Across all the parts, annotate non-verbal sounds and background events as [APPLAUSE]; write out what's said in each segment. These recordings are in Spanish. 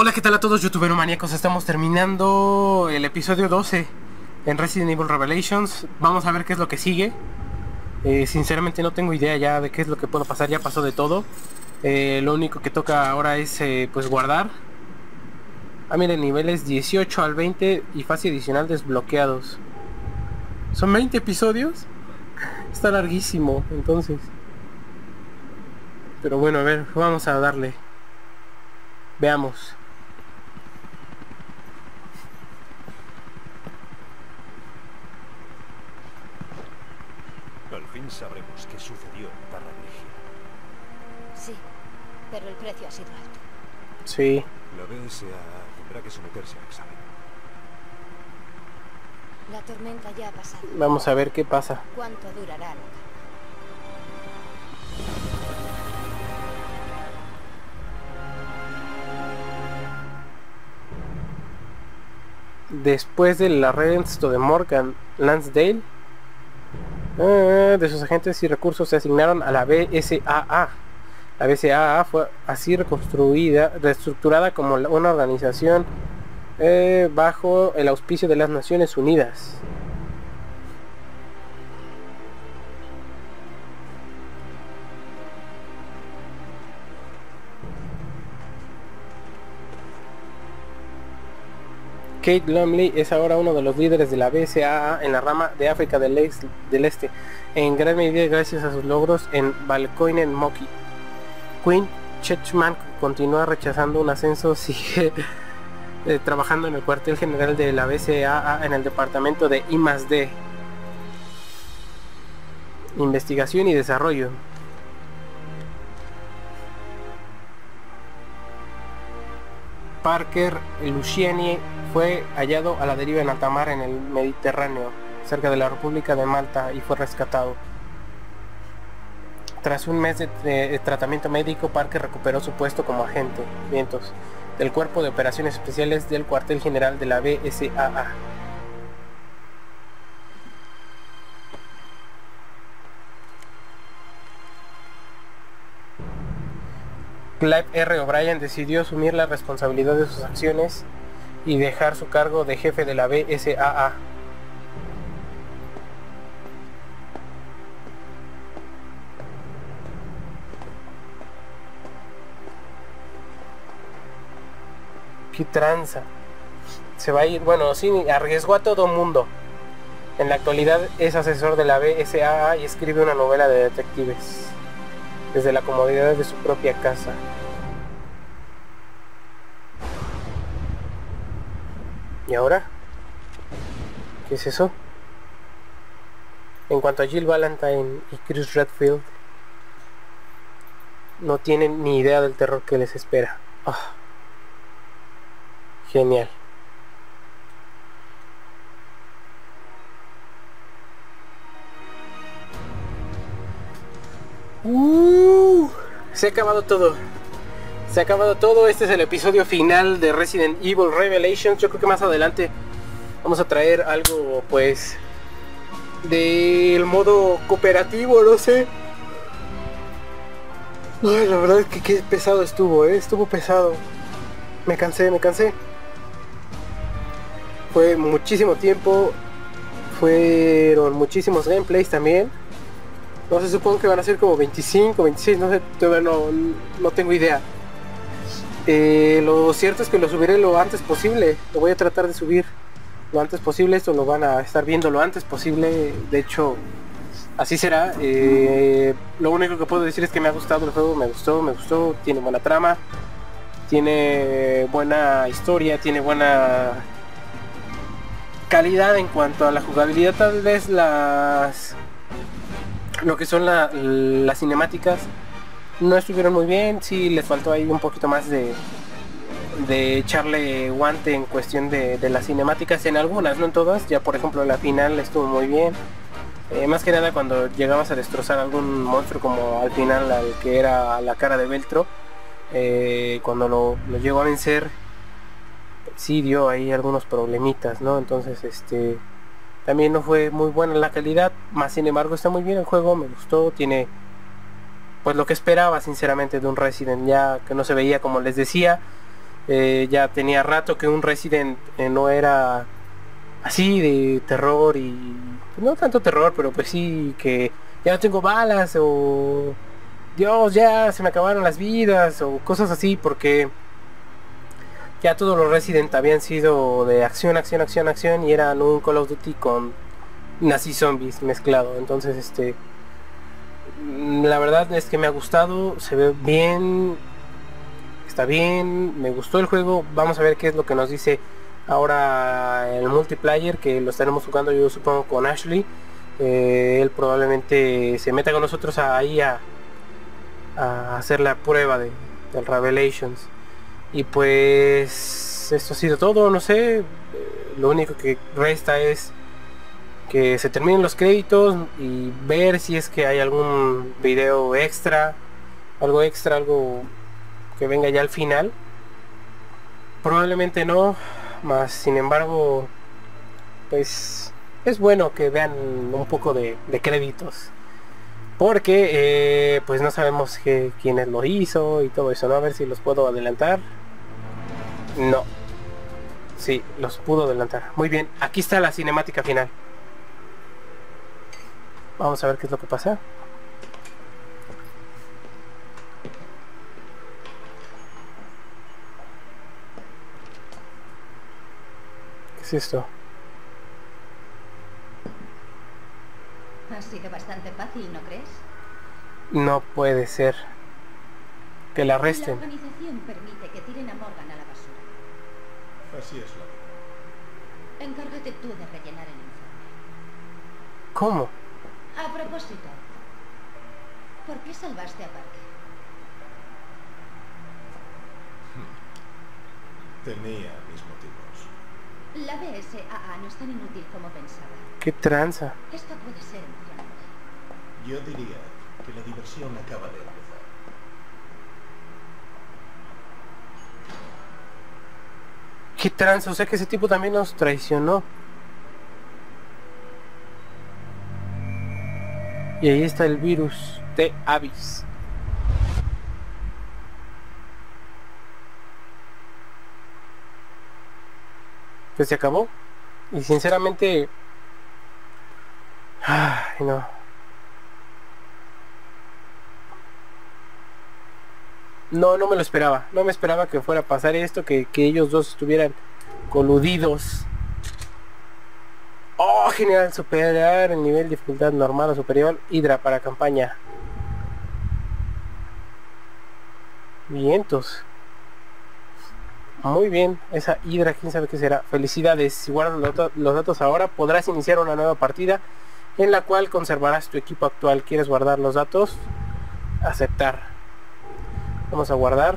Hola, ¿qué tal a todos youtubero maníacos? Estamos terminando el episodio 12 en Resident Evil Revelations. Vamos a ver qué es lo que sigue. Eh, sinceramente no tengo idea ya de qué es lo que puedo pasar, ya pasó de todo. Eh, lo único que toca ahora es eh, pues guardar. Ah, miren, niveles 18 al 20 y fase adicional desbloqueados. Son 20 episodios. [LAUGHS] Está larguísimo, entonces. Pero bueno, a ver, vamos a darle. Veamos. Al fin sabremos qué sucedió en Grigia. Sí, pero el precio ha sido alto. Sí. La BSA tendrá que someterse al examen. La tormenta ya ha pasado. Vamos a ver qué pasa. ¿Cuánto durará? Después del arresto de Morgan Lansdale, de sus agentes y recursos se asignaron a la BSAA. La BSAA fue así reconstruida, reestructurada como una organización eh, bajo el auspicio de las Naciones Unidas. Kate Lumley es ahora uno de los líderes de la BSAA en la rama de África del Este, en gran medida gracias a sus logros en Balcoinen Moki. Quinn Chechman continúa rechazando un ascenso, [LAUGHS] sigue eh, trabajando en el cuartel general de la BCAA en el departamento de I+D. Investigación y desarrollo. Parker Luciani fue hallado a la deriva en alta mar en el Mediterráneo, cerca de la República de Malta, y fue rescatado. Tras un mes de, de tratamiento médico, Parker recuperó su puesto como agente, vientos, del Cuerpo de Operaciones Especiales del Cuartel General de la BSAA. Clive R. O'Brien decidió asumir la responsabilidad de sus acciones y dejar su cargo de jefe de la BSAA. Qué tranza. Se va a ir, bueno, sí, arriesgó a todo mundo. En la actualidad es asesor de la BSAA y escribe una novela de detectives. Desde la comodidad de su propia casa. ¿Y ahora? ¿Qué es eso? En cuanto a Jill Valentine y Chris Redfield, no tienen ni idea del terror que les espera. Ah. Genial. Uh, se ha acabado todo. Se ha acabado todo. Este es el episodio final de Resident Evil Revelations. Yo creo que más adelante vamos a traer algo, pues, del modo cooperativo, no sé. La verdad es que qué pesado estuvo, ¿eh? Estuvo pesado. Me cansé, me cansé. Fue muchísimo tiempo. Fueron muchísimos gameplays también. No sé, supongo que van a ser como 25, 26, no sé, todavía no, tengo idea. Eh, lo cierto es que lo subiré lo antes posible. Lo voy a tratar de subir lo antes posible. Esto lo van a estar viendo lo antes posible. De hecho, así será. Eh, lo único que puedo decir es que me ha gustado el juego. Me gustó, me gustó. Tiene buena trama. Tiene buena historia. Tiene buena calidad en cuanto a la jugabilidad. Tal vez las lo que son la- las cinemáticas no estuvieron muy bien, sí les faltó ahí un poquito más de de echarle guante en cuestión de, de las cinemáticas en algunas, no en todas, ya por ejemplo la final estuvo muy bien. Eh, más que nada cuando llegabas a destrozar algún monstruo como al final al que era la cara de Beltro, eh, cuando lo, lo llegó a vencer, sí dio ahí algunos problemitas, ¿no? Entonces este también no fue muy buena la calidad, más sin embargo está muy bien el juego, me gustó, tiene pues lo que esperaba sinceramente de un Resident ya que no se veía como les decía Eh, ya tenía rato que un Resident eh, no era así de terror y no tanto terror, pero pues sí que ya no tengo balas o Dios ya se me acabaron las vidas o cosas así porque ya todos los Resident habían sido de acción, acción, acción, acción y eran un Call of Duty con nazi zombies mezclado. Entonces este la verdad es que me ha gustado, se ve bien, está bien, me gustó el juego, vamos a ver qué es lo que nos dice ahora el multiplayer que lo estaremos jugando yo supongo con Ashley. Eh, él probablemente se meta con nosotros ahí a, a hacer la prueba de, del Revelations y pues esto ha sido todo no sé. Eh, lo único que resta es que se terminen los créditos y ver si es que hay algún video extra algo extra algo que venga ya al final. Probablemente no más sin embargo pues es bueno que vean un poco de, créditos. Porque eh, pues no sabemos que, quién lo hizo y todo eso no a ver si los puedo adelantar no sí los pudo adelantar muy bien aquí está la cinemática final vamos a ver qué es lo que pasa esto? Ha sido bastante fácil, ¿no crees? No puede ser. Que la arresten. La organización permite que tiren a Morgan a la basura. Así es la Encárgate tú de rellenar el informe. ¿Cómo? A propósito, ¿por qué salvaste a Parker? Tenía mis motivos. La BSAA no es tan inútil como pensaba. ¿Qué tranza? Esto puede ser emocionante. Yo diría que la diversión acaba de empezar. ¿Qué tranza? O sea que ese tipo también nos traicionó. Y ahí está el virus de Avis. pues se acabó. Y sinceramente... Ay, no. No, no me lo esperaba. No me esperaba que fuera a pasar esto, que, que ellos dos estuvieran coludidos. Oh, general, superar el nivel dificultad normal o superior. Hydra para campaña. Vientos. Muy bien, esa Hydra, quién sabe qué será. Felicidades, si guardas los, datos ahora podrás iniciar una nueva partida en la cual conservarás tu equipo actual. ¿Quieres guardar los datos? Aceptar. Vamos a guardar.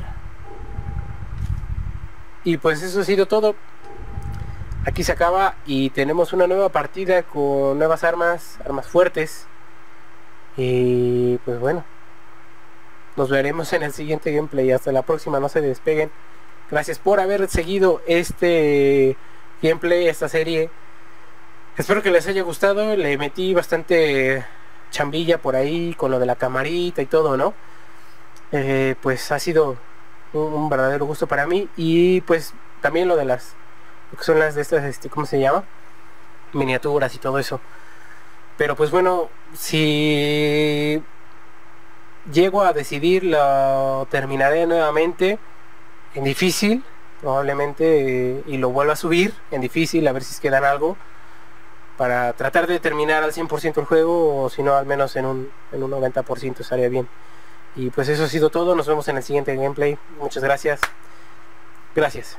Y pues eso ha sido todo. Aquí se acaba y tenemos una nueva partida con nuevas armas, armas fuertes. Y pues bueno. Nos veremos en el siguiente gameplay. Hasta la próxima, no se despeguen. Gracias por haber seguido este gameplay, esta serie. Espero que les haya gustado. Le metí bastante chambilla por ahí con lo de la camarita y todo, ¿no? Eh, pues ha sido un, verdadero gusto para mí. Y pues también lo de las... Lo que son las de estas, este, ¿cómo se llama? Miniaturas y todo eso. Pero pues bueno, si llego a decidir, lo terminaré nuevamente en difícil probablemente y lo vuelva a subir en difícil a ver si es que dan algo para tratar de terminar al 100% el juego o si no al menos en un, en un 90% estaría bien y pues eso ha sido todo. Nos vemos en el siguiente gameplay. Muchas gracias. Gracias